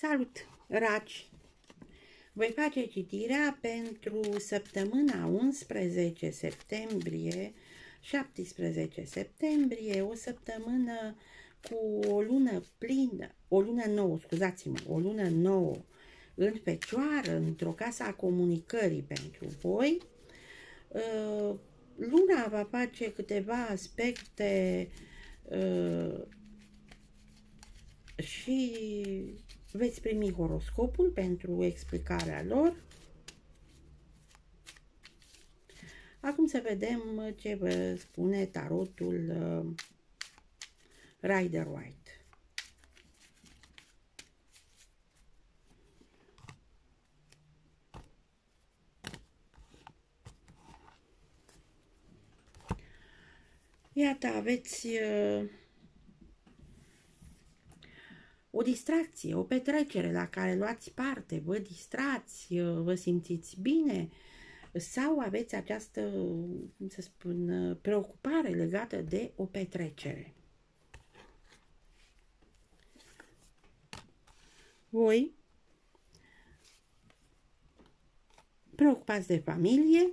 Salut, Raci! Voi face citirea pentru săptămâna 11 septembrie 17 septembrie, o săptămână cu o lună plină, o lună nouă, scuzați-mă, o lună nouă în fecioară, într-o casă a comunicării pentru voi. Uh, luna va face câteva aspecte uh, și veți primi horoscopul pentru explicarea lor. Acum să vedem ce vă spune tarotul uh, Rider White. Iată, aveți uh, o distracție, o petrecere la care luați parte, vă distrați, uh, vă simțiți bine sau aveți această, cum să spun, uh, preocupare legată de o petrecere. Voi preocupați de familie,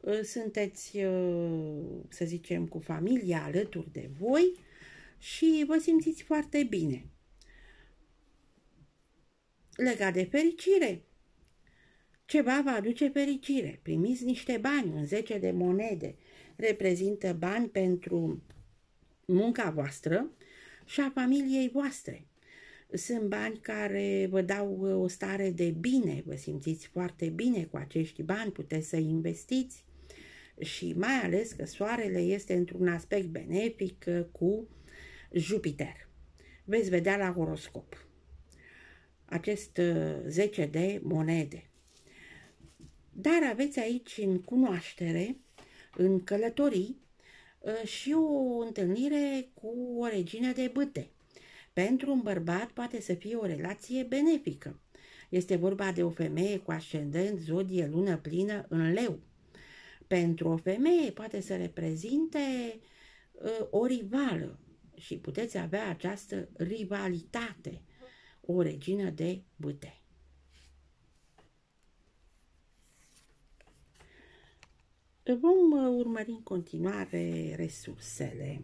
uh, sunteți, să zicem, cu familia alături de voi, și vă simțiți foarte bine. Legat de fericire, ceva va aduce fericire. Primiți niște bani, un 10 de monede, reprezintă bani pentru munca voastră și a familiei voastre. Sunt bani care vă dau o stare de bine, vă simțiți foarte bine cu acești bani, puteți să investiți și mai ales că soarele este într-un aspect benefic cu Jupiter. Veți vedea la horoscop acest 10 uh, de monede. Dar aveți aici în cunoaștere, în călătorii, uh, și o întâlnire cu o regină de bâte. Pentru un bărbat poate să fie o relație benefică. Este vorba de o femeie cu ascendent, zodie, lună plină în leu. Pentru o femeie poate să reprezinte uh, o rivală, și puteți avea această rivalitate, o regină de bâte. Vom uh, urmări în continuare resursele.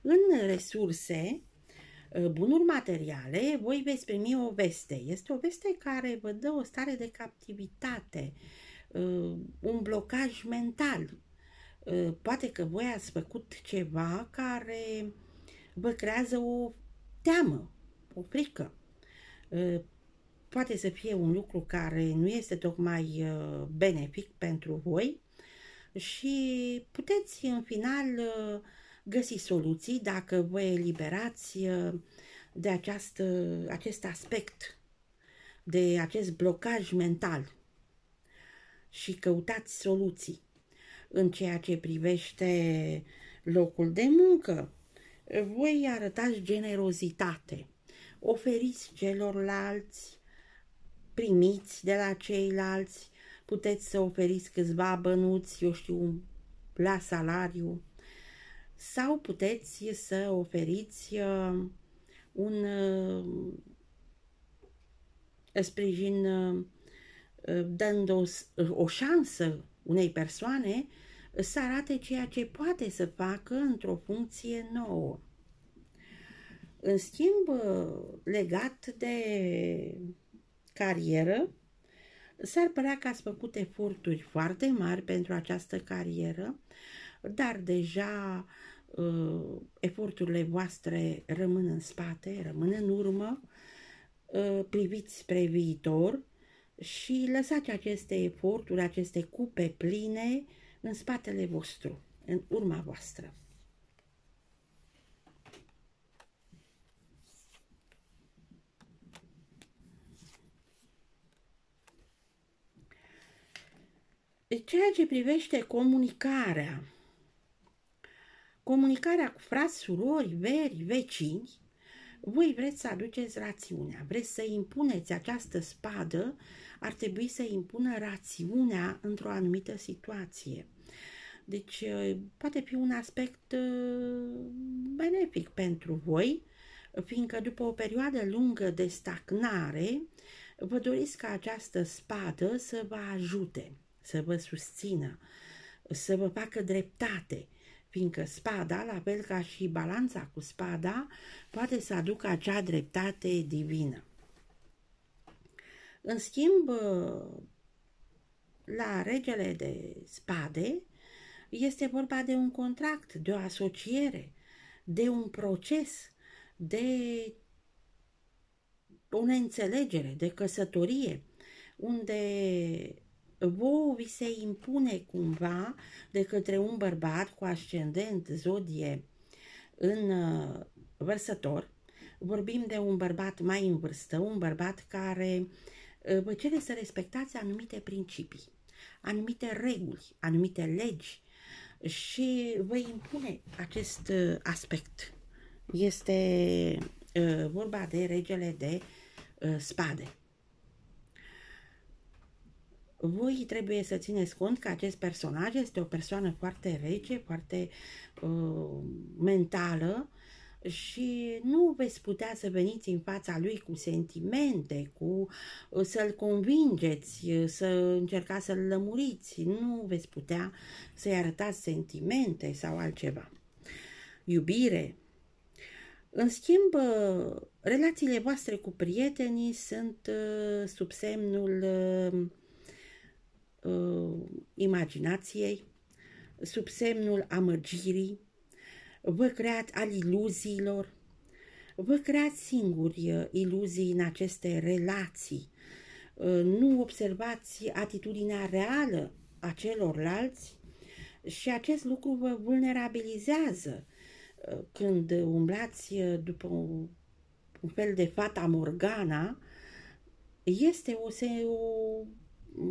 În resurse, uh, bunuri materiale, voi veți primi o veste. Este o veste care vă dă o stare de captivitate, uh, un blocaj mental, Ă, poate că voi ați făcut ceva care vă creează o teamă, o frică. Ă, poate să fie un lucru care nu este tocmai ă, benefic pentru voi și puteți în final găsi soluții dacă vă eliberați de această, acest aspect, de acest blocaj mental și căutați soluții în ceea ce privește locul de muncă. Voi arătați generozitate, oferiți celorlalți, primiți de la ceilalți, puteți să oferiți câțiva bănuți, eu știu, la salariu, sau puteți să oferiți uh, un uh, sprijin uh, dând o, o șansă unei persoane să arate ceea ce poate să facă într-o funcție nouă. În schimb, legat de carieră, s-ar părea că ați făcut eforturi foarte mari pentru această carieră, dar deja uh, eforturile voastre rămân în spate, rămân în urmă, uh, priviți spre viitor și lăsați aceste eforturi, aceste cupe pline în spatele vostru, în urma voastră. Ceea ce privește comunicarea, comunicarea cu frați, surori, veri, vecini, voi vreți să aduceți rațiunea, vreți să impuneți această spadă, ar trebui să impună rațiunea într-o anumită situație. Deci poate fi un aspect benefic pentru voi, fiindcă după o perioadă lungă de stagnare, vă doriți ca această spadă să vă ajute, să vă susțină, să vă facă dreptate, fiindcă spada, la fel ca și balanța cu spada, poate să aducă acea dreptate divină. În schimb, la regele de spade este vorba de un contract, de o asociere, de un proces, de o neînțelegere, de căsătorie, unde vouă vi se impune cumva de către un bărbat cu ascendent zodie în uh, vărsător, vorbim de un bărbat mai în vârstă, un bărbat care uh, vă cere să respectați anumite principii, anumite reguli, anumite legi și vă impune acest uh, aspect. Este vorba de regele de spade voi trebuie să țineți cont că acest personaj este o persoană foarte rece, foarte uh, mentală și nu veți putea să veniți în fața lui cu sentimente, cu uh, să-l convingeți, uh, să încercați să-l lămuriți. Nu veți putea să-i arătați sentimente sau altceva. Iubire. În schimb, uh, relațiile voastre cu prietenii sunt sub semnul uh, imaginației, sub semnul amăgirii, vă creați al iluziilor, vă creați singuri uh, iluzii în aceste relații, uh, nu observați atitudinea reală a celorlalți și acest lucru vă vulnerabilizează uh, când umblați după un, un fel de fata morgana, este o, o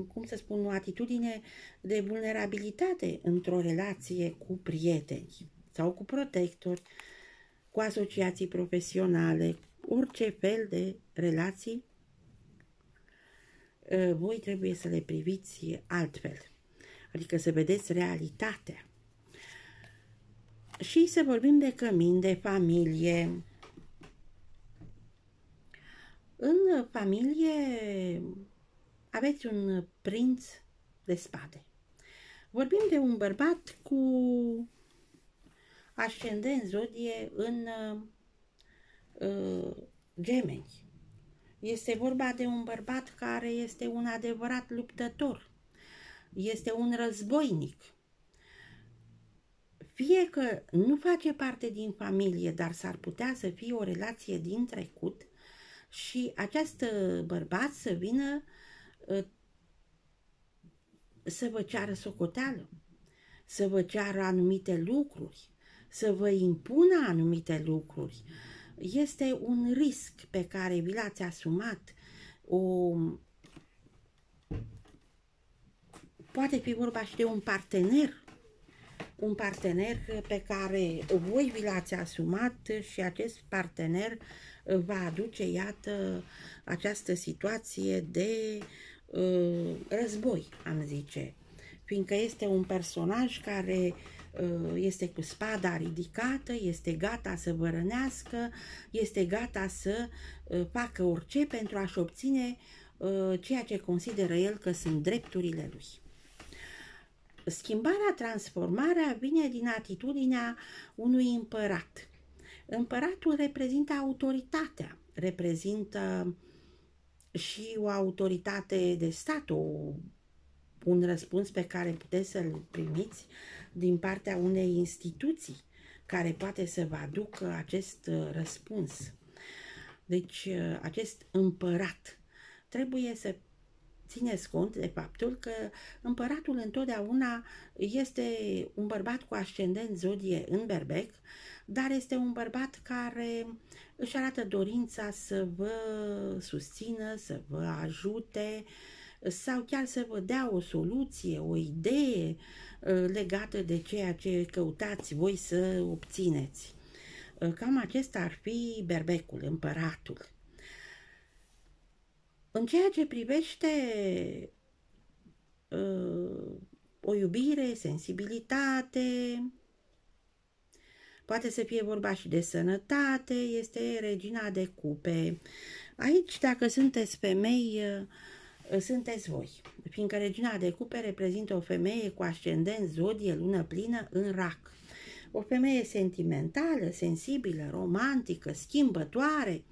cum să spun, o atitudine de vulnerabilitate într-o relație cu prieteni sau cu protectori, cu asociații profesionale, orice fel de relații, ă, voi trebuie să le priviți altfel, adică să vedeți realitatea. Și să vorbim de cămin, de familie. În familie aveți un prinț de spade. Vorbim de un bărbat cu ascendent zodie în uh, gemeni. Este vorba de un bărbat care este un adevărat luptător. Este un războinic. Fie că nu face parte din familie, dar s-ar putea să fie o relație din trecut și acest bărbat să vină Ă, să vă ceară socoteală, să vă ceară anumite lucruri, să vă impună anumite lucruri. Este un risc pe care vi l-ați asumat. O... Poate fi vorba și de un partener, un partener pe care voi vi l-ați asumat și acest partener va aduce, iată, această situație de uh, război, am zice, fiindcă este un personaj care uh, este cu spada ridicată, este gata să vă rănească, este gata să uh, facă orice pentru a-și obține uh, ceea ce consideră el că sunt drepturile lui. Schimbarea, transformarea vine din atitudinea unui împărat. Împăratul reprezintă autoritatea, reprezintă și o autoritate de stat, o, un răspuns pe care puteți să-l primiți din partea unei instituții care poate să vă aducă acest uh, răspuns. Deci, uh, acest împărat trebuie să țineți cont de faptul că împăratul întotdeauna este un bărbat cu ascendent zodie în berbec, dar este un bărbat care își arată dorința să vă susțină, să vă ajute sau chiar să vă dea o soluție, o idee uh, legată de ceea ce căutați voi să obțineți. Uh, cam acesta ar fi berbecul, împăratul. În ceea ce privește uh, o iubire, sensibilitate, poate să fie vorba și de sănătate, este regina de cupe. Aici, dacă sunteți femei, sunteți voi, fiindcă regina de cupe reprezintă o femeie cu ascendent zodie, lună plină în rac. O femeie sentimentală, sensibilă, romantică, schimbătoare,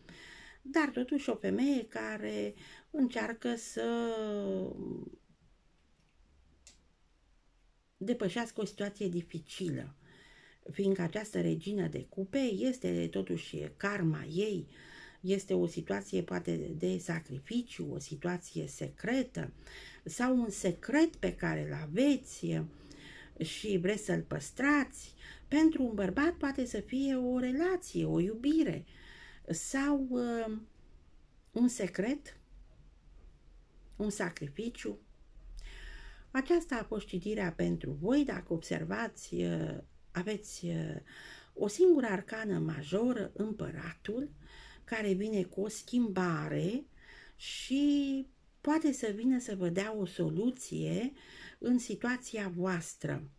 dar totuși o femeie care încearcă să depășească o situație dificilă, fiindcă această regină de cupe este totuși karma ei, este o situație poate de sacrificiu, o situație secretă sau un secret pe care îl aveți și vreți să-l păstrați. Pentru un bărbat poate să fie o relație, o iubire sau uh, un secret, un sacrificiu. Aceasta a fost citirea pentru voi. Dacă observați, uh, aveți uh, o singură arcană majoră, împăratul, care vine cu o schimbare și poate să vină să vă dea o soluție în situația voastră.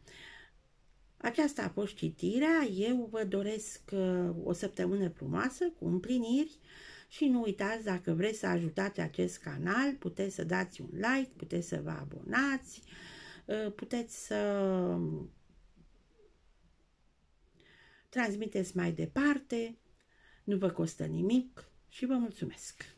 Aceasta a fost citirea. Eu vă doresc uh, o săptămână frumoasă cu împliniri și nu uitați, dacă vreți să ajutați acest canal, puteți să dați un like, puteți să vă abonați, uh, puteți să transmiteți mai departe, nu vă costă nimic și vă mulțumesc!